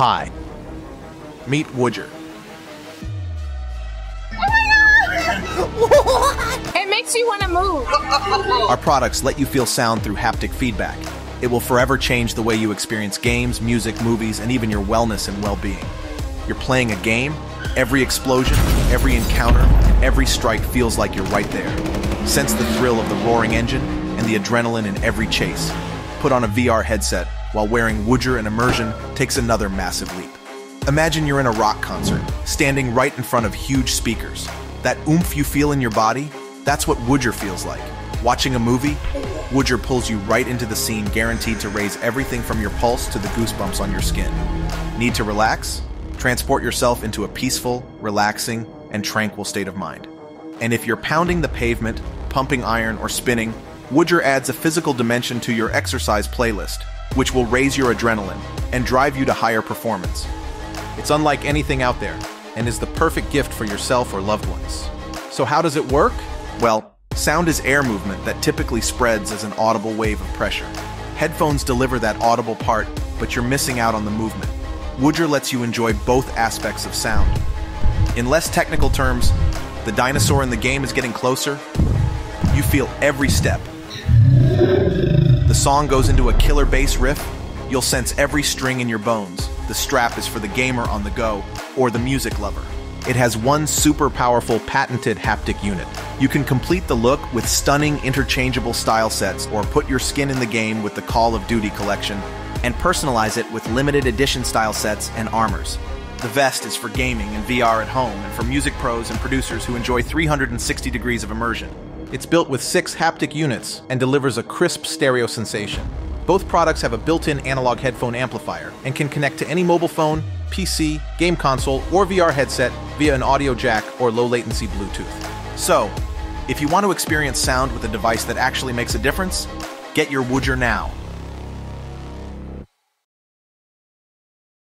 Hi. Meet Woojer. Oh It makes you want to move. Our products let you feel sound through haptic feedback. It will forever change the way you experience games, music, movies, and even your wellness and well-being. You're playing a game, every explosion, every encounter, and every strike feels like you're right there. Sense the thrill of the roaring engine and the adrenaline in every chase. Put on a VR headset while wearing Woojer and immersion takes another massive leap. Imagine you're in a rock concert, standing right in front of huge speakers. That oomph you feel in your body, that's what Woojer feels like. Watching a movie, Woojer pulls you right into the scene guaranteed to raise everything from your pulse to the goosebumps on your skin. Need to relax? Transport yourself into a peaceful, relaxing, and tranquil state of mind. And if you're pounding the pavement, pumping iron, or spinning, Woojer adds a physical dimension to your exercise playlist, which will raise your adrenaline and drive you to higher performance. It's unlike anything out there and is the perfect gift for yourself or loved ones. So how does it work? Well, sound is air movement that typically spreads as an audible wave of pressure. Headphones deliver that audible part, but you're missing out on the movement. Woojer lets you enjoy both aspects of sound. In less technical terms, the dinosaur in the game is getting closer. You feel every step. The song goes into a killer bass riff. You'll sense every string in your bones. The strap is for the gamer on the go or the music lover. It has one super powerful patented haptic unit. You can complete the look with stunning interchangeable style sets or put your skin in the game with the Call of Duty collection and personalize it with limited edition style sets and armors. The vest is for gaming and VR at home and for music pros and producers who enjoy 360 degrees of immersion. It's built with six haptic units and delivers a crisp stereo sensation. Both products have a built-in analog headphone amplifier and can connect to any mobile phone, PC, game console, or VR headset via an audio jack or low latency Bluetooth. So, if you want to experience sound with a device that actually makes a difference, get your Woojer now.